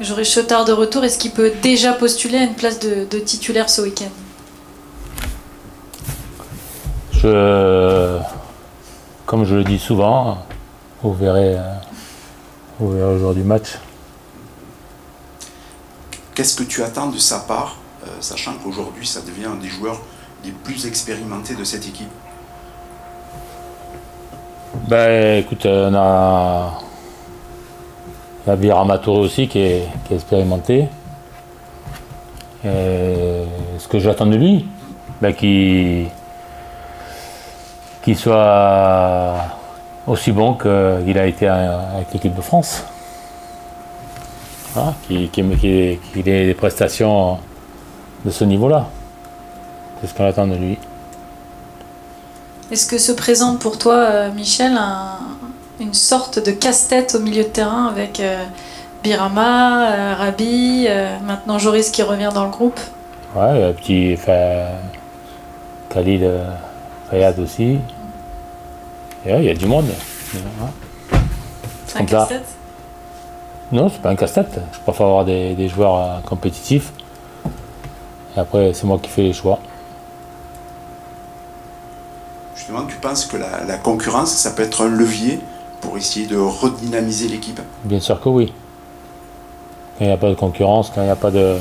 Joris Chotard de retour, est-ce qu'il peut déjà postuler à une place de, titulaire ce week-end? Je, comme je le dis souvent, vous verrez, vous verrez au jour du match. Qu'est-ce que tu attends de sa part, euh, sachant qu'aujourd'hui ça devient un des joueurs les plus expérimentés de cette équipe? Ben écoute, on a il y a Birama aussi qui est, expérimenté. ce que j'attends de lui, ben, qu'il soit aussi bon qu'il a été avec l'équipe de France. qu'il ait des prestations de ce niveau-là. C'est ce qu'on attend de lui. Est-ce que se présente pour toi, euh, Michel, un, une sorte de casse-tête au milieu de terrain avec euh, Birama, euh, Rabi, euh, maintenant Joris qui revient dans le groupe. Ouais, un petit Khalil Fayad aussi. il y a du monde. C'est un casse-tête? Non, c'est pas un casse-tête. Je préfère avoir des, joueurs compétitifs. Et après, c'est moi qui fais les choix. Justement, tu penses que la concurrence, ça peut être un levier pour essayer de redynamiser l'équipe Bien sûr que oui. Quand il n'y a pas de concurrence, quand il n'y a pas de.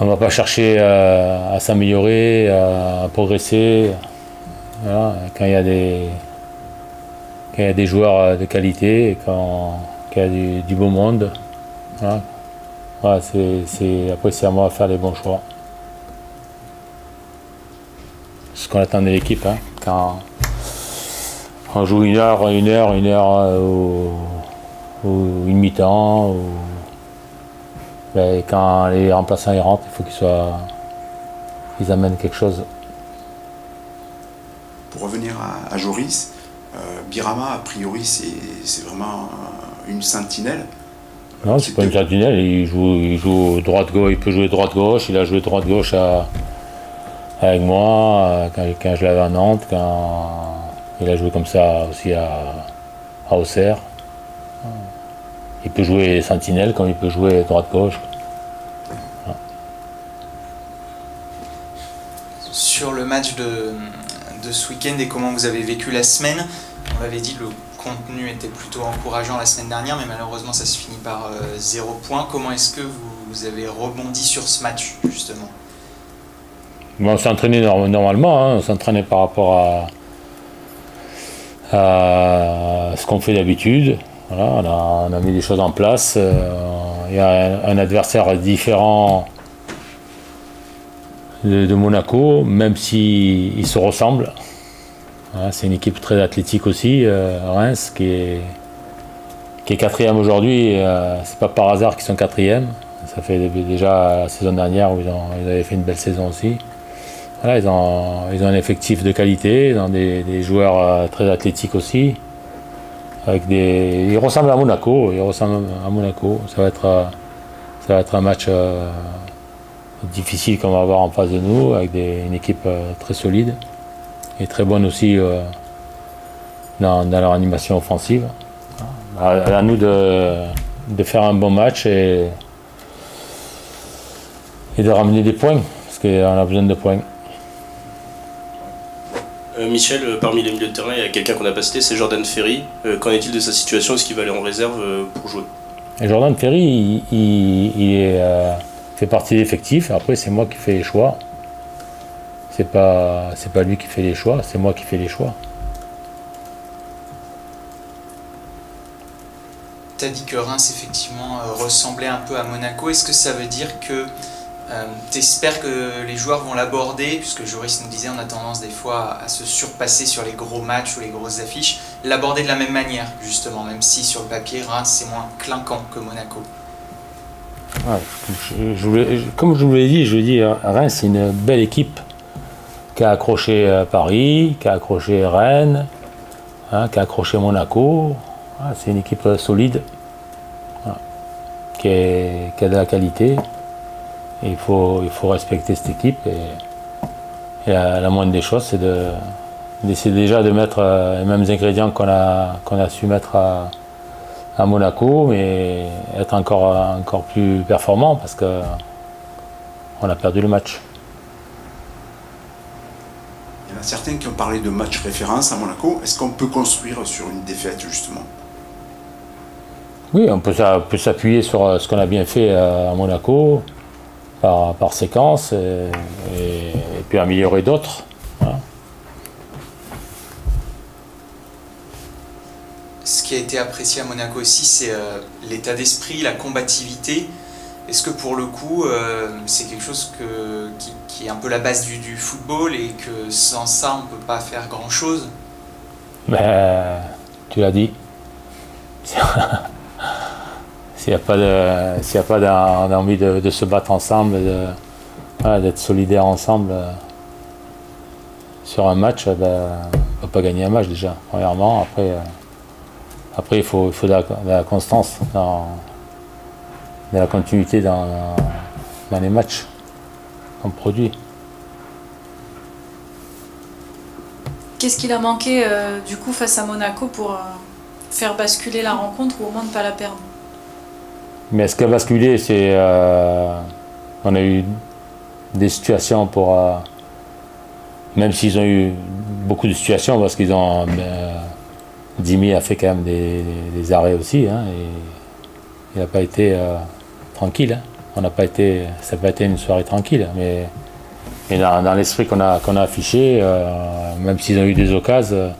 On ne va pas chercher à, s'améliorer, à, progresser. Quand il y a des. Quand il y a des joueurs de qualité, quand, il y a du, beau monde. après, c'est à moi de faire les bons choix. C'est ce qu'on attend de l'équipe. Hein. Quand, on joue une heure, une heure, une heure euh, ou, une mi-temps. Ben, quand les remplaçants y rentrent, il faut qu'ils soient. Ils amènent quelque chose. Pour revenir à, Joris, euh, Birama, a priori, c'est vraiment une sentinelle. Non, c'est pas une sentinelle, il joue, il joue droite-gauche, il peut jouer droite-gauche, il a joué droite-gauche avec moi euh, quand, quand je l'avais à Nantes, quand, il a joué comme ça aussi à, à Auxerre. Il peut jouer sentinelle comme il peut jouer droite-gauche. Sur le match de, ce week-end et comment vous avez vécu la semaine, on avait dit que le contenu était plutôt encourageant la semaine dernière, mais malheureusement ça se finit par euh, zéro point. Comment est-ce que vous, avez rebondi sur ce match justement? On s'est entraîné normalement, hein. on s'entraînait par rapport à, à ce qu'on fait d'habitude. on, a, mis des choses en place. Euh, il y a un, adversaire différent de, Monaco, même s'ils se ressemblent. c'est une équipe très athlétique aussi, euh, Reims, qui est, quatrième aujourd'hui. Euh, c'est pas par hasard qu'ils sont quatrième. Ça fait déjà la saison dernière où ils avaient fait une belle saison aussi ils, ont, un effectif de qualité, ils ont des, joueurs euh, très athlétiques aussi. Des, ils ressemblent à Monaco, ils ressemblent à Monaco. Ça va être, euh, un match euh, difficile qu'on va avoir en face de nous, avec une équipe très solide et très bonne aussi dans, leur animation offensive. À, nous de, faire un bon match et de ramener des points, parce qu'on a besoin de points. Euh, Michel, euh, parmi les milieux de terrain, il y a quelqu'un qu'on n'a pas cité, c'est Jordan Ferry. Euh, qu'en est-il de sa situation? Est-ce qu'il va aller en réserve pour jouer? Jordan Ferry, il, fait partie de l'effectif. Après, c'est moi qui fais les choix. C'est pas, c'est pas lui qui fait les choix, c'est moi qui fais les choix. Tu as dit que Reims, effectivement, ressemblait un peu à Monaco. Est-ce que ça veut dire que euh, T'espères que les joueurs vont l'aborder, puisque Joris nous disait on a tendance des fois à se surpasser sur les gros matchs ou les grosses affiches, l'aborder de la même manière justement, même si sur le papier Reims c'est moins clinquant que Monaco. comme je vous l'ai dit, je dis Reims c'est une belle équipe qui a accroché euh, Paris, qui a accroché Rennes, hein, qui a accroché Monaco. c'est une équipe euh, solide, qui, qui a de la qualité il faut, il faut respecter cette équipe. Et, la, moindre des choses, c'est d'essayer déjà de mettre euh, les mêmes ingrédients qu'on a, qu'on a su mettre à, à Monaco, mais être encore, encore plus performant parce que on a perdu le match. Il y en a certains qui ont parlé de match référence à Monaco. Est-ce qu'on peut construire sur une défaite justement? Oui, on peut, s'appuyer sur euh, ce qu'on a bien fait à Monaco par, par séquence et, puis améliorer d'autres. Ce qui a été apprécié à Monaco aussi, c'est euh, l'état d'esprit, la combativité. Est-ce que pour le coup, euh, c'est quelque chose qui, est un peu la base du, football et que sans ça, on ne peut pas faire grand-chose? Ben, Tu l'as dit. S'il n'y a pas d'envie de, de, se battre ensemble, d'être solidaire ensemble euh, sur un match, ben, on ne peut pas gagner un match déjà, premièrement. Après, euh, après il faut, de, la, constance de la continuité dans, les matchs qu'on produit. Qu'est-ce qu'il a manqué euh, du coup face à Monaco pour faire basculer la rencontre ou au moins ne pas la perdre? Mais ce qui a basculé, c'est euh, on a eu des situations pour même s'ils ont eu beaucoup de situations parce qu'ils ont Dimi a fait quand même des, arrêts aussi hein, et il n'a pas été tranquille. Hein. On n'a pas été, ça n'a pas été une soirée tranquille, mais, dans, l'esprit qu'on a, a affiché, euh, même s'ils ont eu des occasions, euh,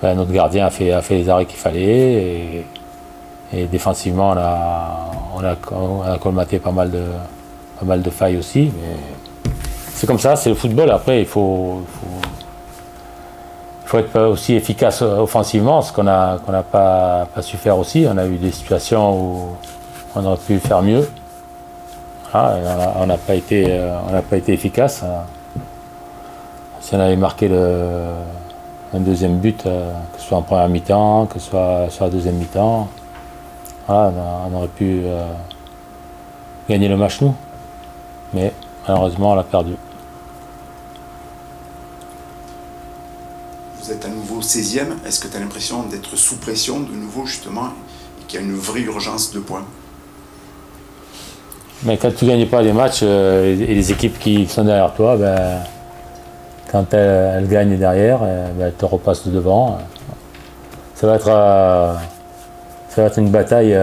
ben, notre gardien a fait, a fait les arrêts qu'il fallait défensivement on a, on a, colmaté pas mal de, pas mal de failles aussi. Mais c'est comme ça, c'est le football. Après, il faut, faut, être aussi efficace offensivement, ce qu'on n'a pas, pas su faire aussi. On a eu des situations où on aurait pu faire mieux. Ah, on n'a pas, été, pas été efficace. Si on avait marqué le, un deuxième but, euh, que ce soit en première mi-temps, que ce soit sur la deuxième mi-temps, on aurait pu euh, gagner le match nous. Mais malheureusement, on l'a perdu. Vous êtes à nouveau 16e. Est-ce que tu as l'impression d'être sous pression de nouveau, justement, et qu'il y a une vraie urgence de points? Mais quand tu ne gagnes pas les matchs euh, et les équipes qui sont derrière toi, ben, quand elles, gagnent derrière, euh, ben, elles te repassent devant. Ça va être, euh, ça va être une bataille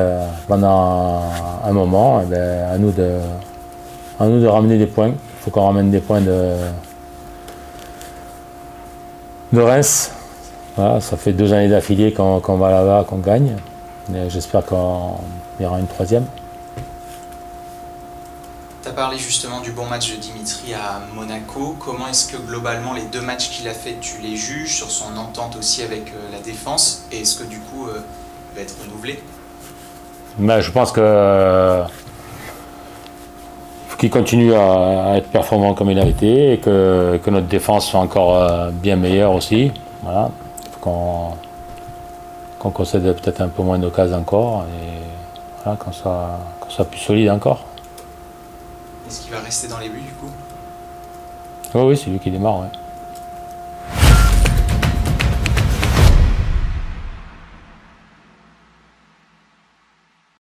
pendant un moment. ben, à, nous de, à nous de ramener des points. Il faut qu'on ramène des points de, de Reims. ça fait deux années d'affilée qu'on va là-bas, qu'on gagne. J'espère qu'il y aura une troisième parlé justement du bon match de Dimitri à Monaco. Comment est-ce que globalement les deux matchs qu'il a fait, tu les juges sur son entente aussi avec euh, la défense? Et est-ce que du coup, euh, va être renouvelé Mais Je pense que euh, qu'il continue à, être performant comme il a été et que, notre défense soit encore bien meilleure aussi. Voilà. Il faut qu'on concède peut-être un peu moins d'occasions encore et qu'on soit, soit plus solide encore. Est-ce qu'il va rester dans les buts du coup? Oui, oui, c'est lui qui démarre. Ouais.